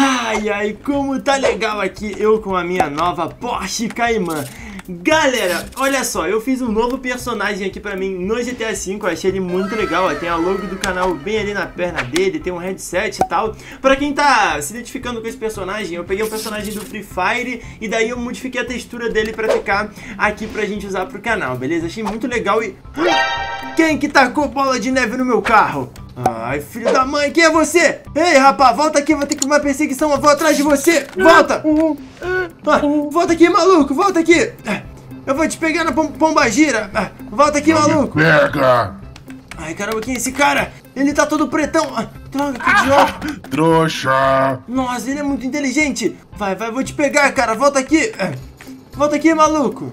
Ai, ai, como tá legal aqui eu com a minha nova Porsche Cayman. Galera, olha só, eu fiz um novo personagem aqui pra mim no GTA V, eu achei ele muito legal, ó, tem a logo do canal bem ali na perna dele, tem um headset e tal. Pra quem tá se identificando com esse personagem, eu peguei um personagem do Free Fire e daí eu modifiquei a textura dele pra ficar aqui pra gente usar pro canal, beleza? Achei muito legal e... Quem que tacou bola de neve no meu carro? Ai, filho da mãe, quem é você? Ei, rapaz, volta aqui, vou ter que uma perseguição, eu vou atrás de você. Volta! Ah, volta aqui, maluco, volta aqui. Eu vou te pegar na pom pomba gira. Ah, volta aqui, maluco. Pega! Ai, caramba, quem é esse cara? Ele tá todo pretão. Ah, droga, que idiota. Trouxa! Nossa, ele é muito inteligente. Vai, vai, vou te pegar, cara. Volta aqui. Ah, Volta aqui, maluco.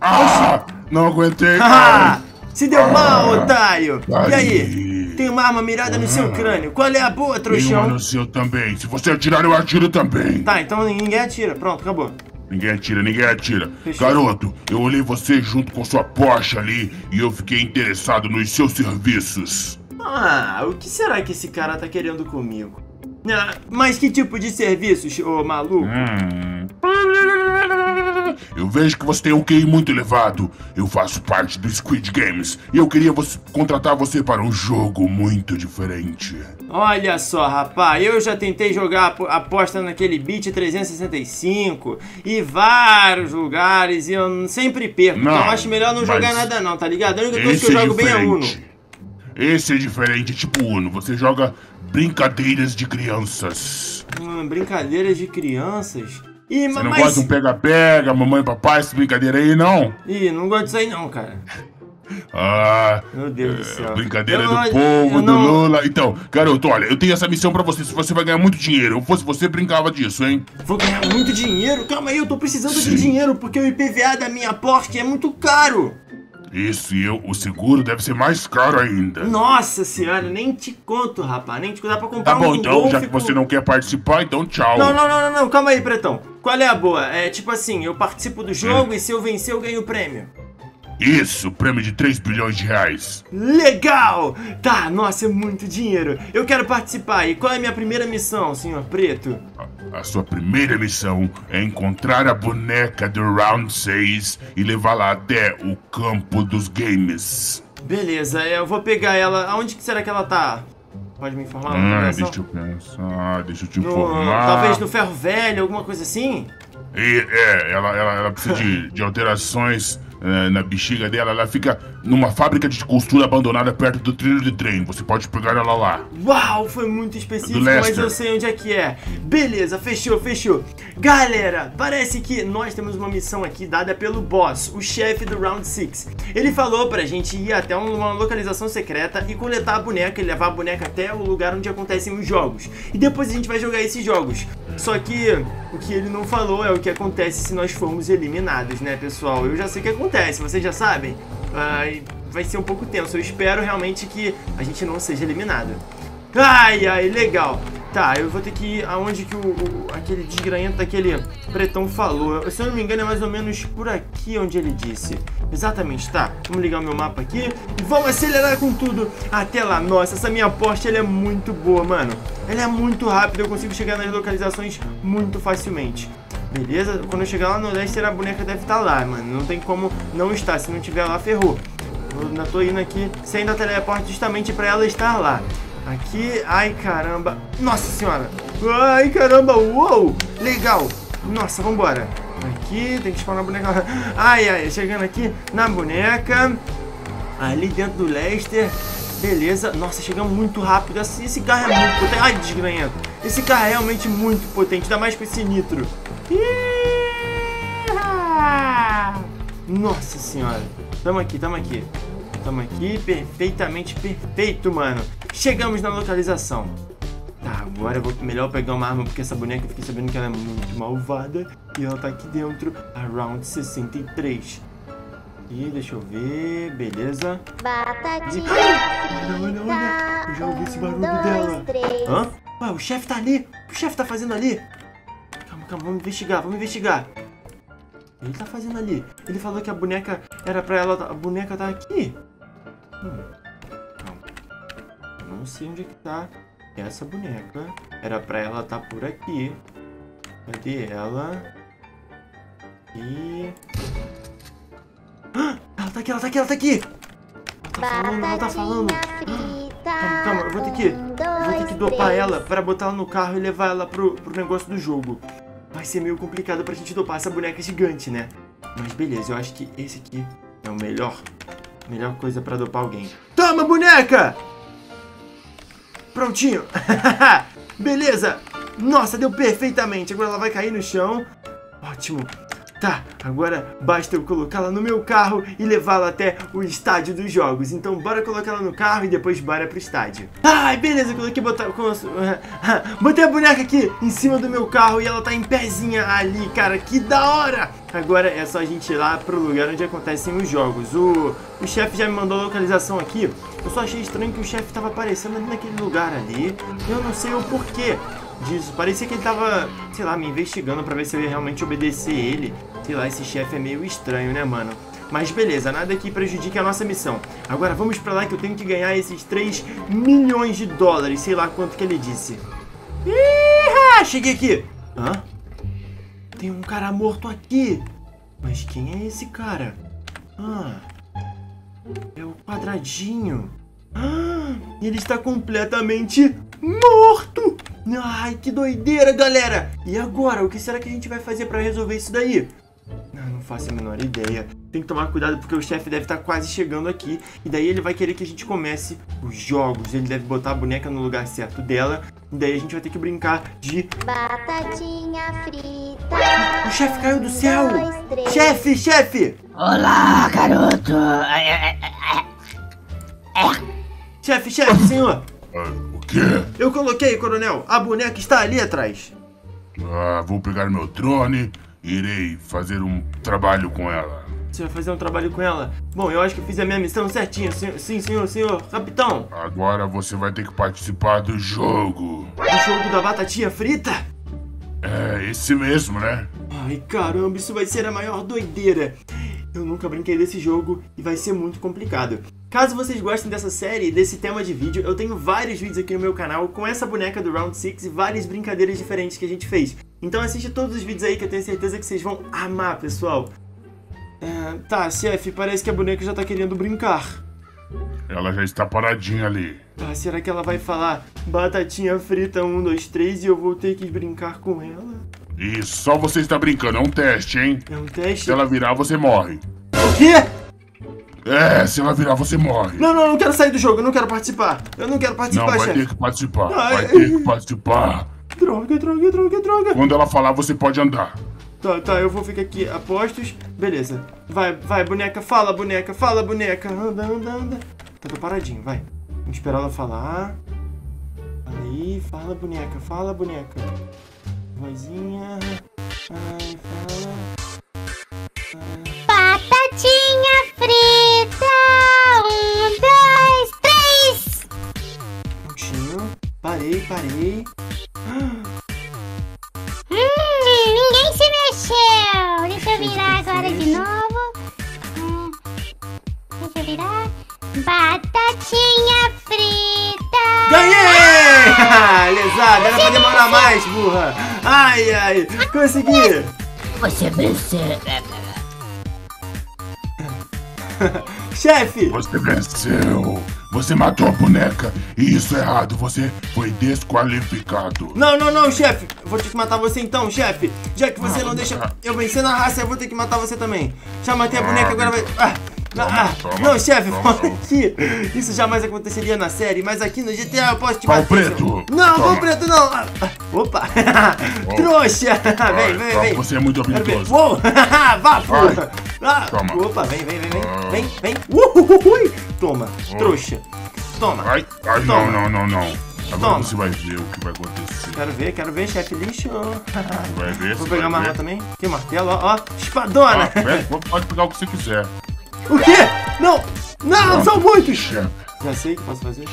Ah! Não aguentei! Ah, se deu Ah. mal, otário. E aí? Tem uma arma mirada no seu crânio. Qual é a boa, Tem uma trouxão? no seu também. Se você atirar, eu atiro também. Tá, então ninguém atira. Pronto, acabou. Ninguém atira, ninguém atira. Fechou. Garoto, eu olhei você junto com sua Porsche ali e eu fiquei interessado nos seus serviços. Ah, o que será que esse cara tá querendo comigo? Ah, mas que tipo de serviços, ô maluco? Hum. Eu vejo que você tem um QI muito elevado. Eu faço parte do Squid Games e eu queria você- contratar você para um jogo muito diferente. Olha só, rapaz, eu já tentei jogar apo- aposta naquele Beat 365 e vários lugares e eu sempre perco. Não, então eu acho melhor não jogar nada não, tá ligado? A única coisa que eu é jogo bem é Uno. Esse é diferente, tipo Uno. Você joga brincadeiras de crianças. Hum, brincadeiras de crianças. Ih, Você não mas... gosta de um pega-pega, mamãe e papai, essa brincadeira aí, não? Ih, não gosto disso aí não, cara. Ah, Meu Deus do é, céu. brincadeira Eu do não- povo, eu do não- Lula. Então, garoto, olha, eu tenho essa missão pra você. Se você vai ganhar muito dinheiro. Eu fosse você, brincava disso, hein? Vou ganhar muito dinheiro? Calma aí, eu tô precisando Sim. de dinheiro porque o IPVA da minha Porsche é muito caro. Isso, e eu, o seguro deve ser mais caro ainda. Nossa senhora, nem te conto, rapaz. Nem te conto. Dá pra comprar Tá bom, um então, Golf já que com- você não quer participar, então tchau. Não, não, não, não, não, calma aí, Pretão. Qual é a boa? É tipo assim, eu participo do jogo e se eu vencer eu ganho o prêmio. Isso, prêmio de 3 bilhões de reais. Legal! Tá, nossa, é muito dinheiro. Eu quero participar. E qual é a minha primeira missão, senhor Preto? A, sua primeira missão é encontrar a boneca do Round 6 e levá-la até o campo dos games. Beleza, eu vou pegar ela. Aonde que será que ela tá? Pode me informar? Ah, deixa eu pensar, deixa eu te No- informar. talvez no ferro velho, alguma coisa assim? E, é, ela, ela, ela precisa de, de alterações na bexiga dela. Ela fica numa fábrica de costura abandonada perto do trilho de trem. Você pode pegar ela lá. Uau, foi muito específico, mas eu sei onde é que é. Beleza, fechou, fechou. Galera, parece que nós temos uma missão aqui dada pelo boss, o chefe do Round 6. Ele falou pra gente ir até um- uma localização secreta e coletar a boneca e levar a boneca até o lugar onde acontecem os jogos. E depois a gente vai jogar esses jogos. Só que o que ele não falou é o que acontece se nós formos eliminados, né, pessoal? Eu já sei o que acontece, vocês já sabem. Ai, vai ser um pouco tenso. Eu espero realmente que a gente não seja eliminado. Ai, ai, legal. Tá, eu vou ter que ir aonde que o, o- aquele desgranhento daquele pretão falou. Se eu não me engano, é mais ou menos por aqui onde ele disse. Exatamente, tá. Vamos ligar o meu mapa aqui e vamos acelerar com tudo até lá. Nossa, essa minha Porsche é muito boa, mano. Ela é muito rápida, eu consigo chegar nas localizações muito facilmente. Beleza? Quando eu chegar lá no Lester, a boneca deve estar lá, mano. Não tem como não estar. Se não tiver lá, ferrou. Eu ainda tô indo aqui sem dar teleporte justamente pra ela estar lá. Aqui, ai caramba. Nossa senhora. Ai caramba, uou. Legal. Nossa, vambora. Aqui, tem que spawnar a boneca. Ai, ai, chegando aqui na boneca. Ali dentro do Lester. Beleza. Nossa, chegamos muito rápido. Esse, carro é muito. Ai, desgranhento. Esse carro é realmente muito potente. Ainda mais com esse nitro. Nossa senhora. Tamo aqui, tamo aqui. Tamo aqui, perfeitamente perfeito, mano. Chegamos na localização. Tá, agora eu vou melhor pegar uma arma porque essa boneca eu fiquei sabendo que ela é muito malvada. E ela tá aqui dentro, a round 63. E deixa eu ver, beleza. Batatinha Olha, olha, olha. Eu já ouvi esse barulho dois, dela. três. Hã? Ué, o chefe tá ali. O que o chefe tá fazendo ali? Calma, calma, vamos investigar, vamos investigar. Ele tá fazendo ali. Ele falou que a boneca era pra ela. A boneca tá aqui. Hum. Calma. Eu não sei onde é que tá essa boneca. Era pra ela tá por aqui. Cadê ela? E... Ah, ela tá aqui, ela tá aqui, ela tá aqui! Ela tá falando, ela tá falando. Calma, calma, eu vou ter que, vou ter que dopar ela pra botar ela no carro e levar ela pro, pro negócio do jogo. Vai ser meio complicado pra gente dopar essa boneca gigante, né? Mas beleza, eu acho que esse aqui é o melhor. Melhor coisa pra dopar alguém. Toma, boneca! Prontinho. beleza. Nossa, deu perfeitamente. Agora ela vai cair no chão. Ótimo. Tá, agora basta eu colocá-la no meu carro e levá-la até o estádio dos jogos. Então bora colocar ela no carro e depois bora pro estádio. Ai, beleza, coloquei botar, botei a boneca aqui em cima do meu carro e ela tá em pezinha ali, cara, que da hora! Agora é só a gente ir lá pro lugar onde acontecem os jogos. O, o chefe já me mandou a localização aqui. Eu só achei estranho que o chefe tava aparecendo ali naquele lugar ali. Eu não sei o porquê disso. Parecia que ele tava, sei lá, me investigando pra ver se eu ia realmente obedecer ele. Sei lá, esse chefe é meio estranho, né, mano? Mas beleza, nada que prejudique a nossa missão. Agora vamos pra lá que eu tenho que ganhar esses 3 milhões de dólares. Sei lá quanto que ele disse. Cheguei aqui. Hã? Tem um cara morto aqui. Mas quem é esse cara? Ah, é o quadradinho. Ah, ele está completamente morto. Ai, que doideira, galera! E agora, o que será que a gente vai fazer pra resolver isso daí? Não, faço a menor ideia. Tem que tomar cuidado porque o chefe deve estar tá quase chegando aqui. E daí ele vai querer que a gente comece os jogos. Ele deve botar a boneca no lugar certo dela. E daí a gente vai ter que brincar de... Batatinha frita. O chefe caiu do céu! Dois, chefe, chefe! Olá, garoto! Chefe, chefe, senhor! Ah, quê? Eu coloquei, coronel. A boneca está ali atrás. Ah, vou pegar meu drone irei fazer um trabalho com ela. Você vai fazer um trabalho com ela? Bom, eu acho que eu fiz a minha missão certinho. Sim, senhor, senhor. Capitão. Agora você vai ter que participar do jogo. Do jogo da batatinha frita? É, esse mesmo, né? Ai, caramba, isso vai ser a maior doideira. Eu nunca brinquei desse jogo e vai ser muito complicado. Caso vocês gostem dessa série, desse tema de vídeo, eu tenho vários vídeos aqui no meu canal com essa boneca do Round 6 e várias brincadeiras diferentes que a gente fez. Então assiste todos os vídeos aí que eu tenho certeza que vocês vão amar, pessoal. É, tá, chefe, parece que a boneca já tá querendo brincar. Ela já está paradinha ali. Tá, será que ela vai falar batatinha frita 1, 2, 3 e eu vou ter que brincar com ela? Isso, só você está brincando, é um teste, hein? É um teste? Se ela virar, você morre. O quê? É, se ela virar, você morre. Não, não, eu não quero sair do jogo, eu não quero participar. Eu não quero participar, Não, vai chefe. ter que participar. Ai. Vai ter que participar. Droga, droga, droga, droga. Quando ela falar, você pode andar. Tá, tá, eu vou ficar aqui apostos. Beleza. Vai, vai, boneca, fala, boneca, fala, boneca. Anda, anda, anda. Tá, tô paradinho, vai. Vamos esperar ela falar. Fala aí, fala, boneca, fala, boneca. Vozinha. Ai, fala. Prontinho. Parei, parei. Hum, ninguém se mexeu. Deixa eu virar agora de novo. Hum, deixa eu virar. Batatinha frita. Ganhei! Lesada, era pra demorar mais, burra. Ai, ai, consegui. Você venceu. Chefe, Você venceu. Você matou a boneca. E isso é errado. Você foi desqualificado. Não, não, não, chefe. Vou ter que matar você então, chefe. Já que você não deixa eu vencer na raça, eu vou ter que matar você também. Já matei a boneca, agora vai. Ah, ah, toma, não, chefe, toma. fala aqui. Isso jamais aconteceria na série, mas aqui no GTA eu posso te Pau bater. preto. Não, pau Toma. preto não. Ah, ah, Opa. Trouxa. Vem, vem, Toma, vem. Você é muito habilidoso. Uou! Vá, porra! Ah, Toma. Opa, vem, vem, vem, vem. Ah. Vem, vem. Toma, trouxa. Toma. Ai, ai, Toma. não, não, não, não. Agora Toma. você vai ver o que vai acontecer. Quero ver, quero ver, chefe lixo. Vai ver, Vou você pegar vai uma arma também. Que martelo, ó, ó. Espadona. Ah, pega, pode pegar o que você quiser. O quê? Não! Não, são muitos! Chefe, Já sei o que posso fazer.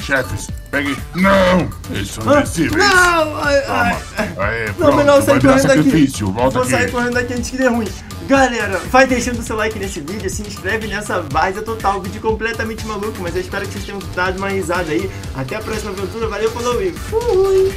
chefes, pegue. Não! Eles são Ah, não! Ai, Toma. ai. Aê, Não, pronto, melhor eu sair vai virar correndo daqui. sacrifício. Volta Vou aqui. sair correndo daqui antes que dê ruim. Galera, vai deixando seu like nesse vídeo, se inscreve nessa vaza total, vídeo completamente maluco, mas eu espero que vocês tenham dado uma risada aí. Até a próxima aventura, valeu, falou e fui!